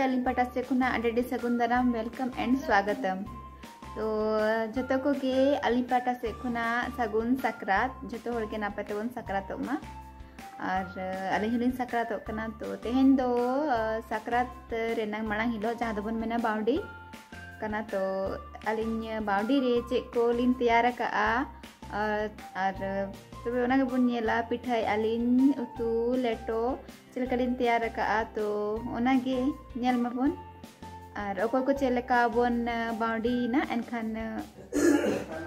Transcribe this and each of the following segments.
अली अडेडी सगुन दाराम welcome and स्वागतम। तो अली से खुना सगुन सकरात, जतो होड़ के नापते वन सकरात मा और अली हलिन सकरात तो तेहेन दो सकरात रेनांग मणांग हिलो जहाँ दबन मेना बाउंडी कना तो अलिन बाउंडी रे चे को लिन तैयार का और तबे ओना बन नेला पिठाई अलिन उतु लेटो चिलकलिन तैयार का तो ओनागे नेल माबन और अको को चलेका बन बाउंडी ना एनखान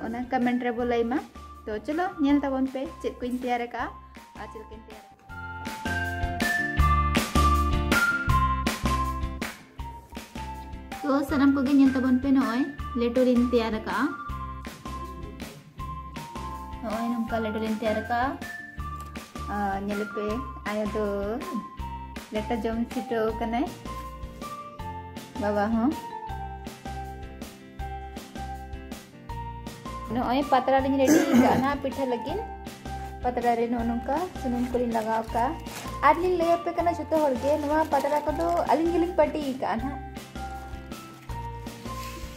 ओना कमेंट रे बोलाई मा तो चलो नेल तबन पे चेक को तैयार का आ चिलकिन तैयार तो सनम को गे तबन पे नय लेटो लिन तैयार का Noy nung kala dolin tiara ka. Uh, nyelepe ayo do leta jom sito kanai. Baba ho. Noy patra lin ready ka na pitha lagin. पतड़ा रे नोनका सुनुम को लगाव का आदली ले पे कना जतो हरगे नवा पतड़ा को दो अलिंग गिलिंग पट्टी का ना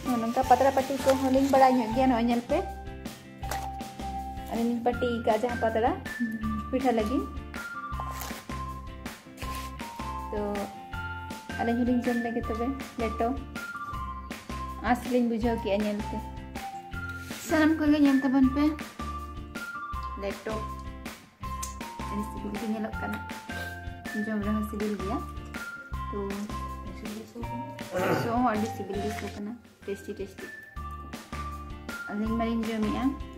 नोनका पतड़ा पट्टी को होलिंग बड़ा नो पे पट्टी का जहाँ पतला पीठा लगी। तो अरे हिलिंग जम लगे तब लेटो। आस बुझे कि अनियलते को लगे नियम तो तबन पे। लेटो। इस बिल तो जो तो सिबिल तो सिबिल टेस्टी टेस्टी। अलग मरीन जो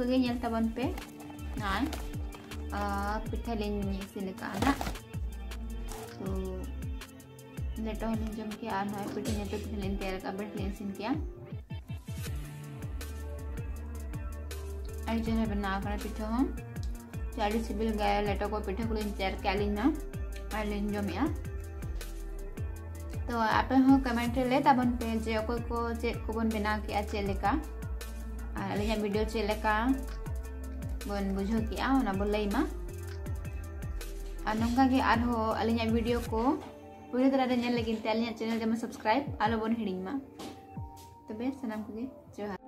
ᱠᱚᱜᱮ ᱧᱮᱞ ᱛᱟᱵᱚᱱ ᱯᱮ ᱱᱚᱜᱼᱚᱭ ᱯᱤᱴᱷᱟᱹ ᱞᱤᱧ ᱤᱥᱤᱱ ᱟᱠᱟᱫᱟ ᱛᱚ ᱞᱮᱴᱚ ᱦᱚᱸᱞᱤᱧ ᱡᱚᱢ ᱠᱮᱜᱼᱟ ᱟᱨ ᱱᱚᱜᱼᱚᱭ ᱯᱤᱴᱷᱟᱹ ᱧᱮᱞ ᱯᱤᱴᱷᱟᱹ ᱞᱤᱧ ᱛᱮᱭᱟᱨ ᱟᱠᱟᱫᱟ ᱯᱤᱴᱷᱟᱹ ᱞᱤᱧ ᱤᱥᱤᱱ ᱠᱮᱜᱼᱟ ᱟᱹᱰᱤ ᱪᱮᱦᱨᱟ ᱵᱮᱱᱟᱣ ᱟᱠᱟᱱᱟ ᱯᱤᱴᱷᱟᱹ ᱦᱚᱸ ᱛᱚ ᱟᱹᱰᱤ ᱥᱤᱵᱤᱞ ᱜᱮ ᱞᱮᱴᱚ ᱠᱚ ᱯᱤᱴᱷᱟᱹ ᱠᱚᱞᱤᱧ ᱛᱮᱭᱟᱨ ᱠᱮᱜᱼᱟ ᱟᱹᱞᱤᱧ ᱢᱟ ᱟᱨ ᱞᱤᱧ ᱡᱚᱢᱮᱜᱼᱟ तो आप कमेंट ले ताबन पे जे अको को चेक को बन बना के चेक लेका वीडियो चे लेका बन बुझो लैमा और नंगा के आर हो अलिया वीडियो को पूरे तरह रे अली चैनल सब्सक्राइब आलो बन हिडिंग मा। तबे सनम को? जोहार